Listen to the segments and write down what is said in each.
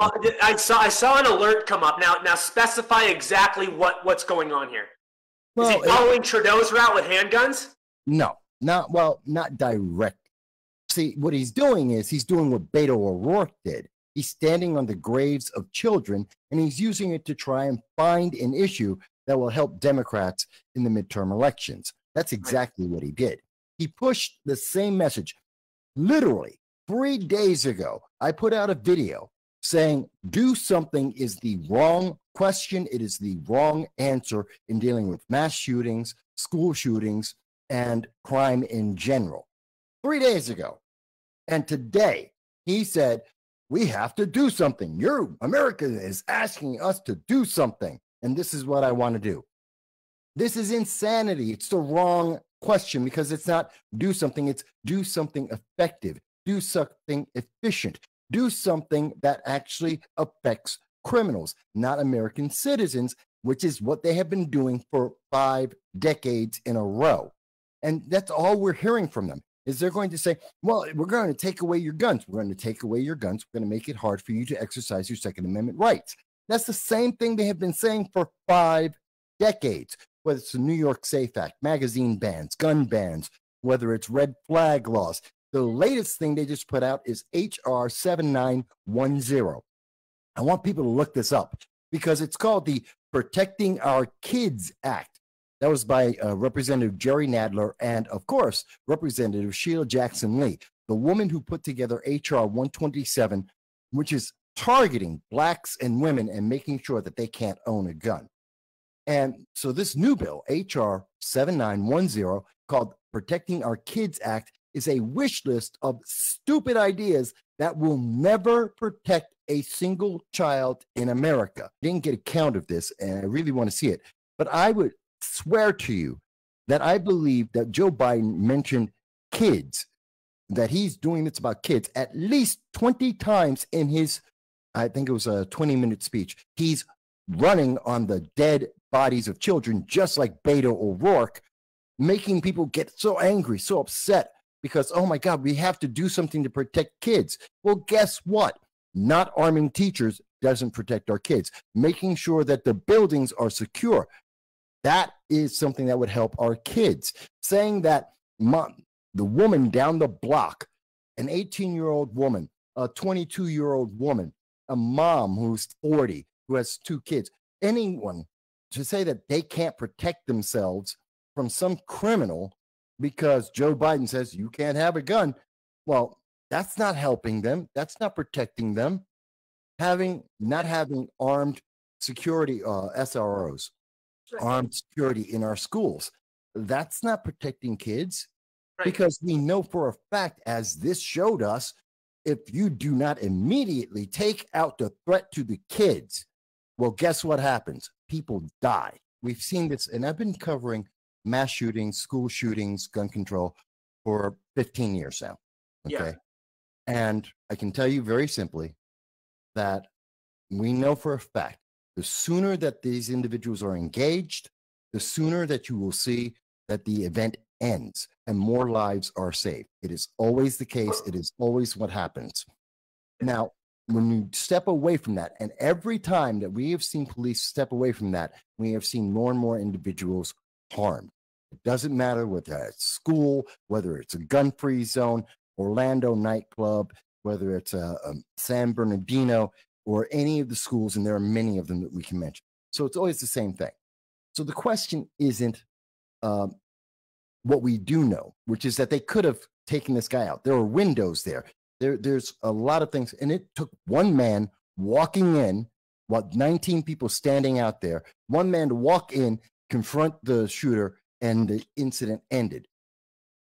Uh, I saw I saw an alert come up. Now now specify exactly what what's going on here. Well, Is he following it, Trudeau's route with handguns? No, not well, not direct. See, what he's doing is he's doing what Beto O'Rourke did. He's standing on the graves of children and he's using it to try and find an issue that will help Democrats in the midterm elections. That's exactly what he did. He pushed the same message. Literally, three days ago, I put out a video saying, do something is the wrong question. It is the wrong answer in dealing with mass shootings, school shootings, and crime in general. Three days ago. And today, he said, we have to do something. Your America is asking us to do something. And this is what I want to do. This is insanity. It's the wrong question because it's not do something, it's do something effective, do something efficient, do something that actually affects criminals, not American citizens, which is what they have been doing for five decades in a row. And that's all we're hearing from them is they're going to say, well, we're going to take away your guns. We're going to take away your guns. We're going to make it hard for you to exercise your Second Amendment rights. That's the same thing they have been saying for five decades, whether it's the New York Safe Act, magazine bans, gun bans, whether it's red flag laws. The latest thing they just put out is HR 7910. I want people to look this up because it's called the Protecting Our Kids Act. That was by uh, Representative Jerry Nadler and, of course, Representative Sheila Jackson Lee, the woman who put together H.R. 127, which is targeting blacks and women and making sure that they can't own a gun. And so this new bill, H.R. 7910, called Protecting Our Kids Act, is a wish list of stupid ideas that will never protect a single child in America. I Didn't get a count of this, and I really want to see it. But I would swear to you that I believe that Joe Biden mentioned kids, that he's doing this about kids at least 20 times in his, I think it was a 20 minute speech. He's running on the dead bodies of children, just like Beto O'Rourke, making people get so angry, so upset because, oh my God, we have to do something to protect kids. Well, guess what? Not arming teachers doesn't protect our kids. Making sure that the buildings are secure that is something that would help our kids. Saying that mom, the woman down the block, an 18 year old woman, a 22 year old woman, a mom who's 40, who has two kids, anyone to say that they can't protect themselves from some criminal because Joe Biden says you can't have a gun. Well, that's not helping them. That's not protecting them. Having not having armed security uh, SROs, armed security in our schools. That's not protecting kids right. because we know for a fact, as this showed us, if you do not immediately take out the threat to the kids, well, guess what happens? People die. We've seen this, and I've been covering mass shootings, school shootings, gun control for 15 years now. Okay. Yeah. And I can tell you very simply that we know for a fact the sooner that these individuals are engaged, the sooner that you will see that the event ends and more lives are saved. It is always the case, it is always what happens. Now, when you step away from that, and every time that we have seen police step away from that, we have seen more and more individuals harmed. It doesn't matter whether it's school, whether it's a gun free zone, Orlando nightclub, whether it's a, a San Bernardino, or any of the schools, and there are many of them that we can mention. So it's always the same thing. So the question isn't um, what we do know, which is that they could have taken this guy out. There were windows there. There, there's a lot of things, and it took one man walking in, what 19 people standing out there, one man to walk in, confront the shooter, and the incident ended.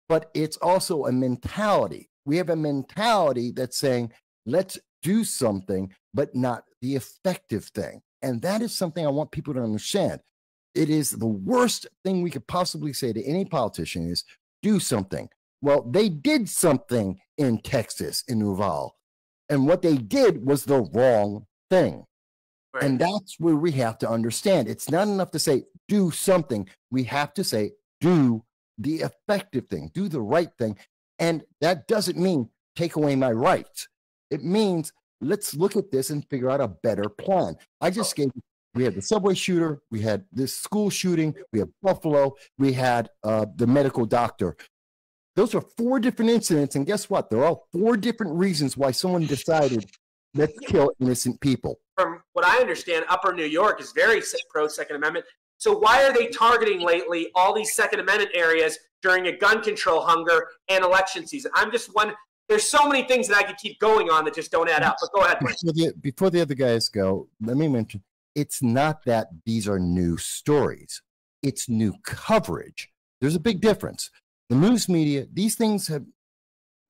But it's also a mentality. We have a mentality that's saying, let's do something, but not the effective thing. And that is something I want people to understand. It is the worst thing we could possibly say to any politician is do something. Well, they did something in Texas, in Uvalde. And what they did was the wrong thing. Right. And that's where we have to understand. It's not enough to say, do something. We have to say, do the effective thing, do the right thing. And that doesn't mean take away my rights. It means let's look at this and figure out a better plan. I just gave we had the subway shooter, we had this school shooting, we have Buffalo, we had uh, the medical doctor. Those are four different incidents, and guess what? They're all four different reasons why someone decided let's kill innocent people. From what I understand, Upper New York is very pro Second Amendment. So why are they targeting lately all these Second Amendment areas during a gun control hunger and election season? I'm just one. There's so many things that I could keep going on that just don't add up. But go ahead. Before the, before the other guys go, let me mention it's not that these are new stories, it's new coverage. There's a big difference. The news media, these things have,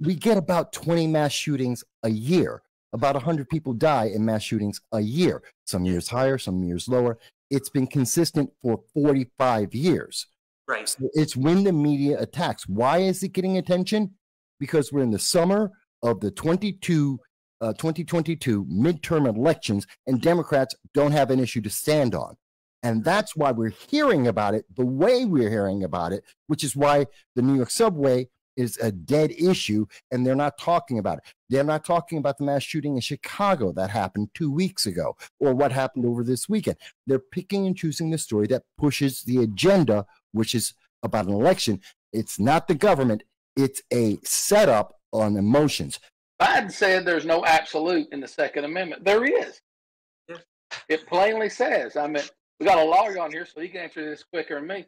we get about 20 mass shootings a year. About 100 people die in mass shootings a year, some years higher, some years lower. It's been consistent for 45 years. Right. So it's when the media attacks. Why is it getting attention? Because we're in the summer of the 22 uh, 2022 midterm elections, and Democrats don't have an issue to stand on. And that's why we're hearing about it the way we're hearing about it, which is why the New York subway is a dead issue and they're not talking about it. They're not talking about the mass shooting in Chicago that happened two weeks ago or what happened over this weekend. They're picking and choosing the story that pushes the agenda, which is about an election. It's not the government, it's a setup on emotions. Biden said there's no absolute in the Second Amendment. There is. It plainly says, I mean, we got a lawyer on here, so he can answer this quicker than me.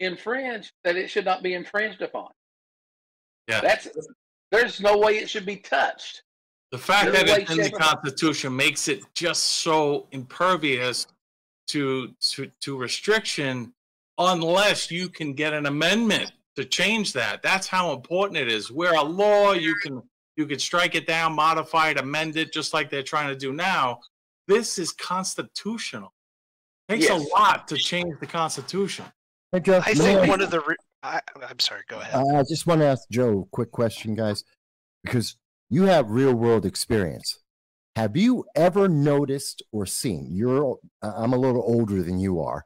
Infringe that it should not be infringed upon. Yeah. That's there's no way it should be touched. The fact there's that it's in the Constitution makes it just so impervious to to to restriction unless you can get an amendment to change that. That's how important it is. Where a law you can you could strike it down, modify it, amend it, just like they're trying to do now. This is constitutional. It takes yes. a lot to change the Constitution. Hey, Joe, I think one of the. Re- I, am sorry. Go ahead. I just want to ask Joe a quick question, guys, because you have real world experience. Have you ever noticed or seen? You're. I'm a little older than you are.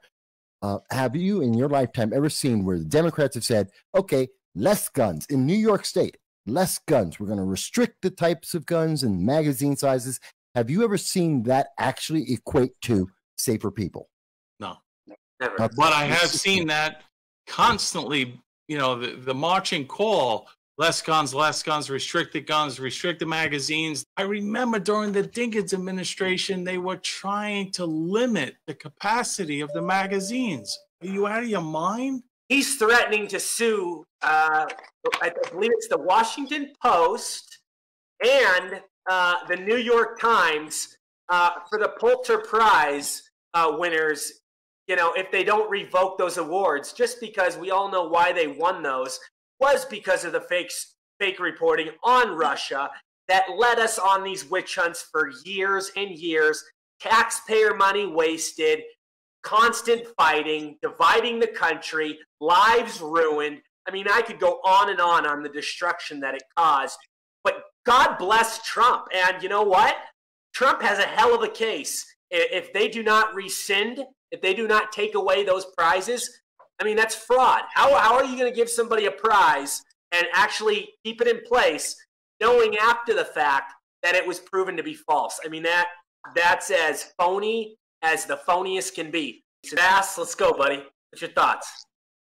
Uh, have you, in your lifetime, ever seen where the Democrats have said, "Okay, less guns in New York State"? less guns. We're going to restrict the types of guns and magazine sizes. Have you ever seen that actually equate to safer people? No, never. Uh, but I have seen that constantly. You know, the, the marching call less guns, less guns, restricted guns, restricted magazines. I remember during the Dinkins administration, they were trying to limit the capacity of the magazines. Are you out of your mind? he's threatening to sue. Uh, I believe it's the Washington Post and uh, the New York Times uh, for the Pulitzer Prize uh, winners. You know, if they don't revoke those awards, just because we all know why they won those was because of the fake fake reporting on Russia that led us on these witch hunts for years and years. Taxpayer money wasted, constant fighting, dividing the country, lives ruined. I mean, I could go on and on on the destruction that it caused. But God bless Trump. And you know what? Trump has a hell of a case. If they do not rescind, if they do not take away those prizes, I mean, that's fraud. How, how are you going to give somebody a prize and actually keep it in place, knowing after the fact that it was proven to be false? I mean, that that's as phony as the phoniest can be. Fast, let's go, buddy. What's your thoughts?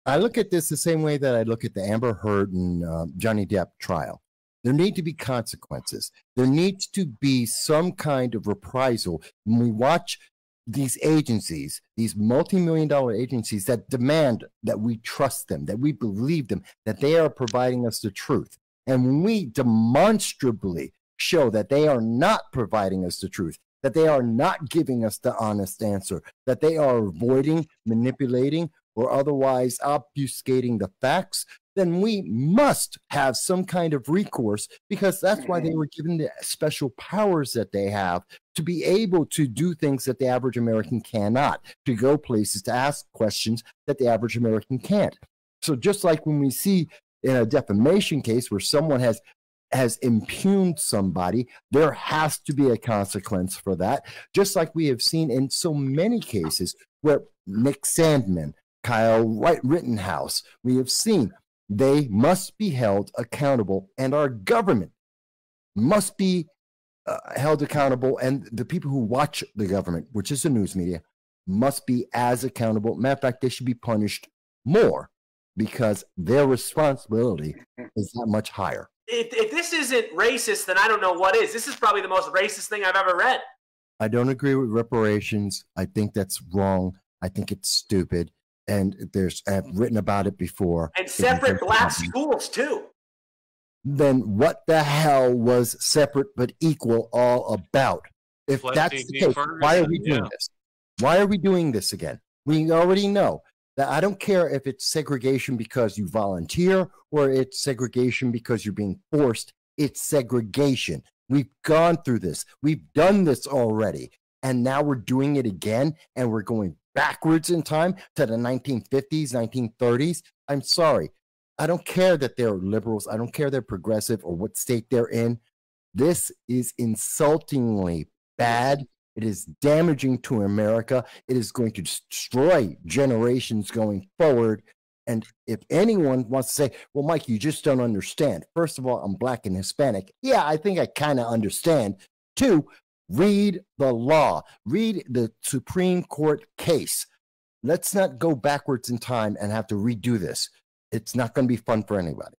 I look at this the same way that I look at the Amber Heard and uh, Johnny Depp trial. There need to be consequences. There needs to be some kind of reprisal. When we watch these agencies, these multi-million dollar agencies that demand that we trust them, that we believe them, that they are providing us the truth. And when we demonstrably show that they are not providing us the truth, that they are not giving us the honest answer, that they are avoiding, manipulating, or otherwise obfuscating the facts, then we must have some kind of recourse because that's why they mm-hmm. were given the special powers that they have to be able to do things that the average American cannot, to go places, to ask questions that the average American can't. So just like when we see in a defamation case where someone has has impugned somebody, there has to be a consequence for that. Just like we have seen in so many cases where Nick Sandmann, Kyle Rittenhouse, we have seen they must be held accountable, and our government must be uh, held accountable, and the people who watch the government, which is the news media, must be as accountable. Matter of fact, they should be punished more because their responsibility is that much higher. If, if this isn't racist, then I don't know what is. This is probably the most racist thing I've ever read. I don't agree with reparations. I think that's wrong. I think it's stupid. And there's I've written about it before. And separate black schools too. Then what the hell was separate but equal all about? If that's the case, why are we doing yeah. this? Why are we doing this again? We already know that I don't care if it's segregation because you volunteer or it's segregation because you're being forced. It's segregation. We've gone through this. We've done this already. And now we're doing it again and we're going backwards in time to the 1950s, 1930s. I'm sorry. I don't care that they're liberals. I don't care they're progressive or what state they're in. This is insultingly bad. It is damaging to America. It is going to destroy generations going forward. And if anyone wants to say, well, Mike, you just don't understand. First of all, I'm black and Hispanic. Yeah, I think I kind of understand. Two, read the law, read the Supreme Court case. Let's not go backwards in time and have to redo this. It's not going to be fun for anybody.